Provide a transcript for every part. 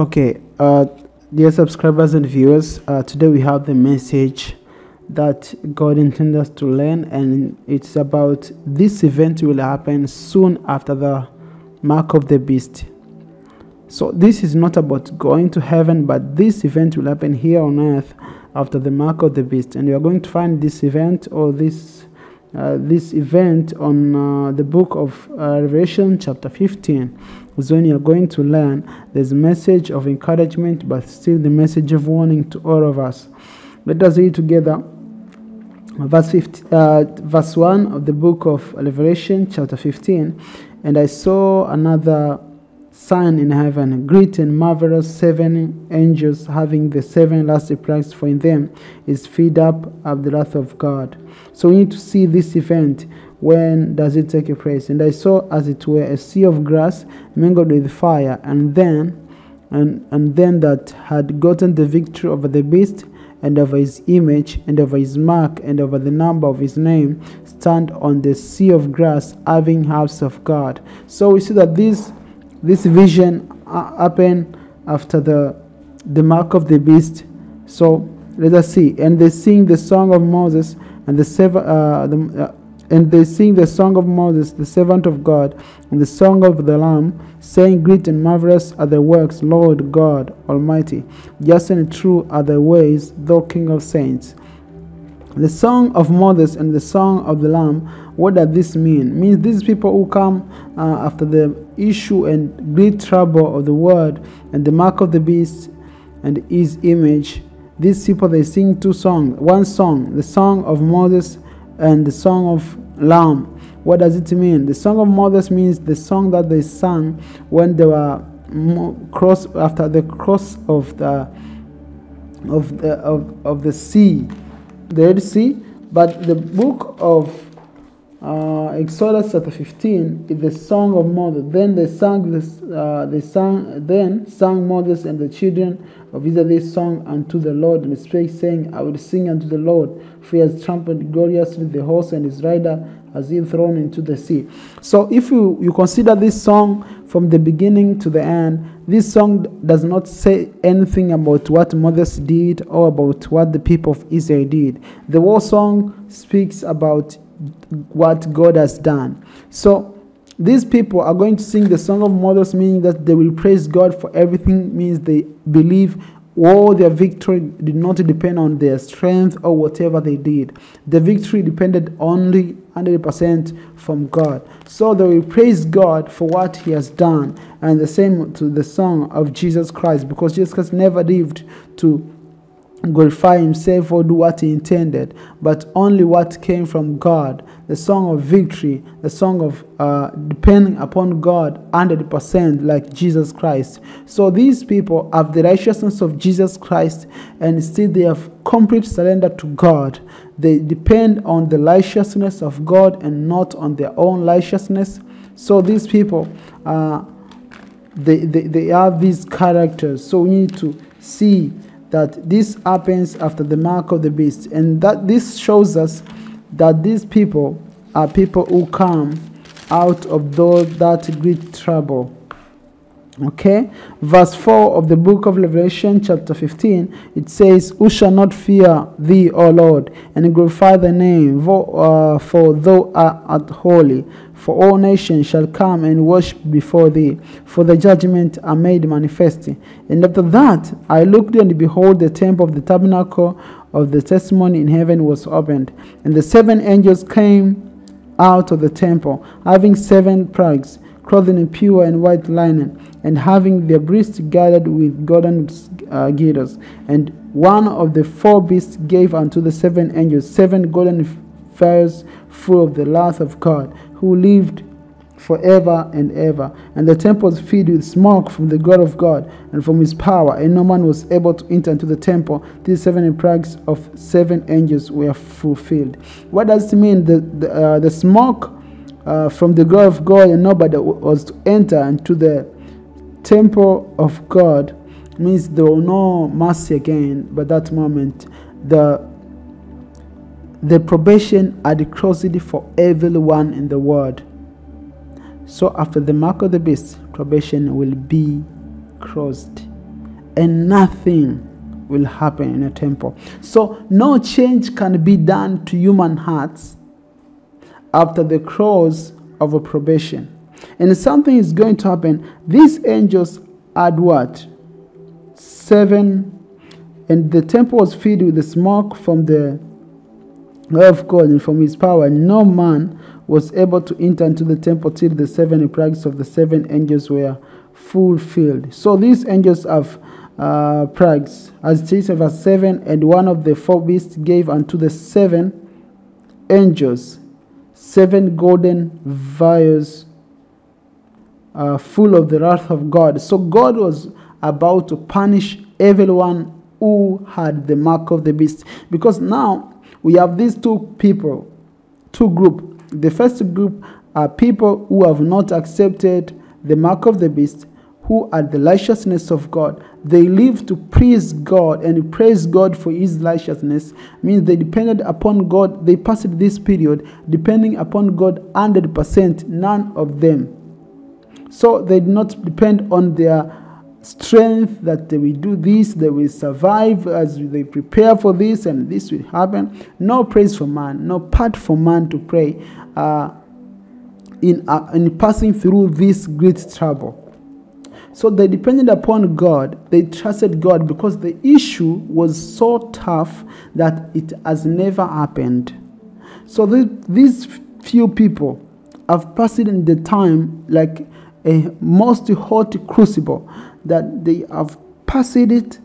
Okay, uh, dear subscribers and viewers, uh, today we have the message that God intends us to learn, and it's about this event will happen soon after the mark of the beast. So, this is not about going to heaven, but this event will happen here on earth after the mark of the beast, and we are going to find this event or this. Uh, this event on uh, the book of uh, Revelation, chapter 15, is when you're going to learn there's a message of encouragement, but still the message of warning to all of us. Let us read together verse, 50, uh, verse 1 of the book of Revelation, chapter 15. And I saw another sign in heaven, great and marvelous seven angels having the seven last plagues, for in them is filled up of the wrath of God. So we need to see this event. When does it take place? And I saw as it were a sea of grass mingled with fire, and then and, and then that had gotten the victory over the beast and over his image and over his mark and over the number of his name stand on the sea of grass having house of God. So we see that this this vision happened after the the mark of the beast. So let us see. And they sing the song of Moses and the seven uh, the, uh, and they sing the song of Moses, the servant of God, and the song of the Lamb, saying, Great and marvelous are the works, Lord God Almighty. Just and true are the ways, thou King of saints. The song of Moses and the song of the Lamb, what does this mean? It means these people who come uh, after the issue and great trouble of the word and the mark of the beast and his image. These people they sing two songs. One song, the song of Moses and the song of Lamb. What does it mean? The song of Moses means the song that they sang when they were cross after the cross of the of the of, of the sea, Red Sea. But the book of uh, Exodus chapter 15 is the song of Moses. Then they sang this. Uh, they sang. Then sang Moses and the children of Israel this song unto the Lord and spake, saying, I will sing unto the Lord, for he has trampled gloriously the horse and his rider has he thrown into the sea. So if you, you consider this song from the beginning to the end, this song does not say anything about what Moses did or about what the people of Israel did. The whole song speaks about what God has done. So these people are going to sing the song of Moses, meaning that they will praise God for everything, means they believe all their victory did not depend on their strength or whatever they did. The victory depended only 100% from God. So they will praise God for what He has done. And the same to the song of Jesus Christ, because Jesus Christ never lived to glorify himself or do what he intended, but only what came from God. The song of victory, the song of uh, depending upon God 100%, like Jesus Christ. So these people have the righteousness of Jesus Christ and still they have complete surrender to God. They depend on the righteousness of God and not on their own righteousness. So these people, uh, they, they, they have these characters. So we need to see that this happens after the mark of the beast. And that this shows us that these people are people who come out of those, that great trouble okay? Verse 4 of the book of revelation chapter 15 it says who shall not fear thee o lord and glorify thy name? For, uh, for thou art holy. For all nations shall come and worship before thee, for the judgment are made manifest. And after that I looked and behold the temple of the tabernacle of the testimony in heaven was opened, and the seven angels came out of the temple, having seven plagues, clothed in pure and white linen, and having their breasts gathered with golden uh, girdles. And one of the four beasts gave unto the seven angels seven golden vials full of the wrath of God who lived forever and ever. And the temple was filled with smoke from the God of God and from his power, and no man was able to enter into the temple. These seven plagues of seven angels were fulfilled. What does it mean? The, the, uh, the smoke uh, from the God of God, and nobody was to enter into the temple of God means there will no mercy again. But that moment, the the probation had crossed for everyone in the world. So after the mark of the beast, probation will be crossed. and nothing will happen in a temple. So, no change can be done to human hearts after the cross of a probation. And something is going to happen. These angels had what? Seven, and the temple was filled with the smoke from the of God and from his power. No man was able to enter into the temple till the seven plagues of the seven angels were fulfilled. So these angels have uh, plagues, as it says verse 7 And one of the four beasts gave unto the seven angels seven golden vials uh, full of the wrath of God. So God was about to punish everyone who had the mark of the beast. Because now we have these two people, two group. The first group are people who have not accepted the mark of the beast, who are the righteousness of God. They live to praise God and praise God for his righteousness. Means they depended upon God. They passed this period depending upon God 100%, none of them. So they did not depend on their strength that they will do this, they will survive as they prepare for this, and this will happen. No praise for man, no part for man to pray uh, in, uh, in passing through this great trouble. So they depended upon God, they trusted God because the issue was so tough that it has never happened. So these few people have passed in the time like a most hot crucible that they have passed it,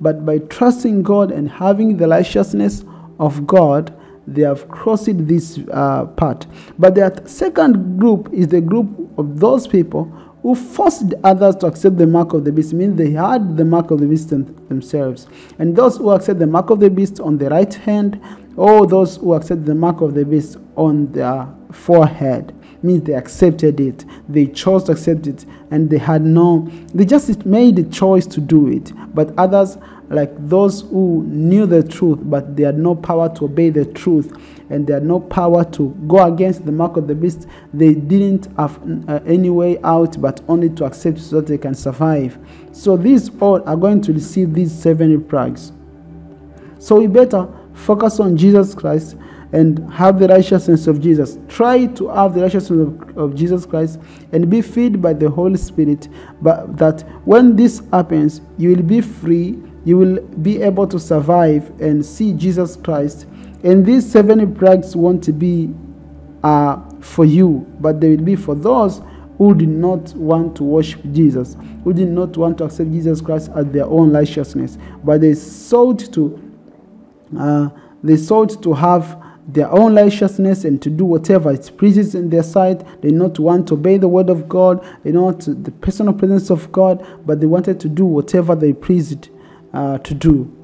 but by trusting God and having the righteousness of God, they have crossed this uh, part. But the second group is the group of those people who forced others to accept the mark of the beast, means they had the mark of the beast themselves. And those who accept the mark of the beast on the right hand, or those who accept the mark of the beast on their forehead means they accepted it. They chose to accept it and they had no, they just made the choice to do it. But others, like those who knew the truth, but they had no power to obey the truth and they had no power to go against the mark of the beast, they didn't have uh, any way out but only to accept so that they can survive. So these all are going to receive these seven plagues. So we better focus on Jesus Christ and have the righteousness of Jesus. Try to have the righteousness of, of, Jesus Christ and be filled by the Holy Spirit. But that when this happens, you will be free, you will be able to survive and see Jesus Christ. And these seven plagues won't be uh, for you, but they will be for those who did not want to worship Jesus, who did not want to accept Jesus Christ as their own righteousness, but they sought to uh, they sought to have their own righteousness and to do whatever it pleases in their sight. They not want to obey the word of God, they not want the personal presence of God, but they wanted to do whatever they pleased uh, to do.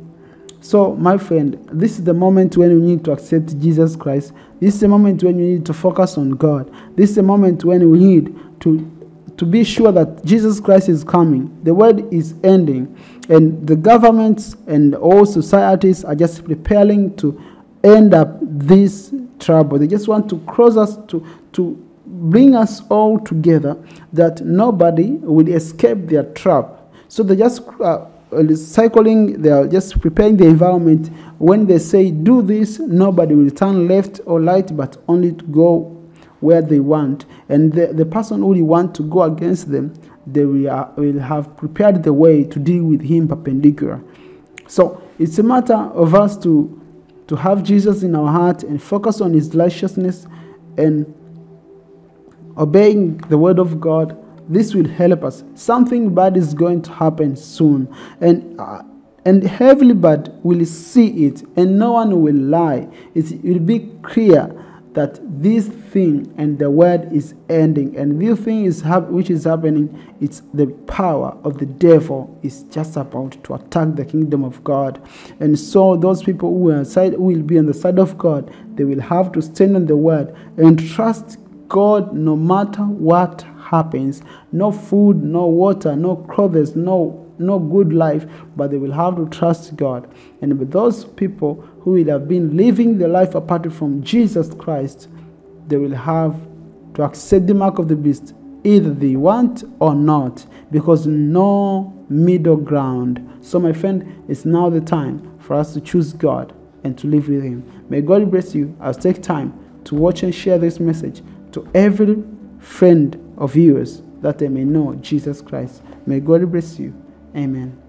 So, my friend, this is the moment when you need to accept Jesus Christ. This is the moment when you need to focus on God. This is the moment when we need to to be sure that Jesus Christ is coming. The world is ending, and the governments and all societies are just preparing to end up this trouble. They just want to cross us to, to bring us all together that nobody will escape their trap. So they just uh, cycling, they are just preparing the environment. When they say do this, nobody will turn left or right, but only to go where they want. And the, the person who will want to go against them, they will, uh, will have prepared the way to deal with him perpendicular. So it's a matter of us to to have Jesus in our heart and focus on his righteousness and obeying the word of God, this will help us. Something bad is going to happen soon. And uh, and heavenly bad will see it, and no one will lie. It will be clear that this thing and the word is ending and this thing is which is happening it's the power of the devil is just about to attack the kingdom of god and so those people who are side will be on the side of god they will have to stand on the word and trust god no matter what happens no food no water no clothes no no good life, but they will have to trust God. And with those people who will have been living their life apart from Jesus Christ, they will have to accept the mark of the beast, either they want or not, because no middle ground. So, my friend, it's now the time for us to choose God and to live with Him. May God bless you. I'll take time to watch and share this message to every friend of yours that they may know Jesus Christ. May God bless you. Amen.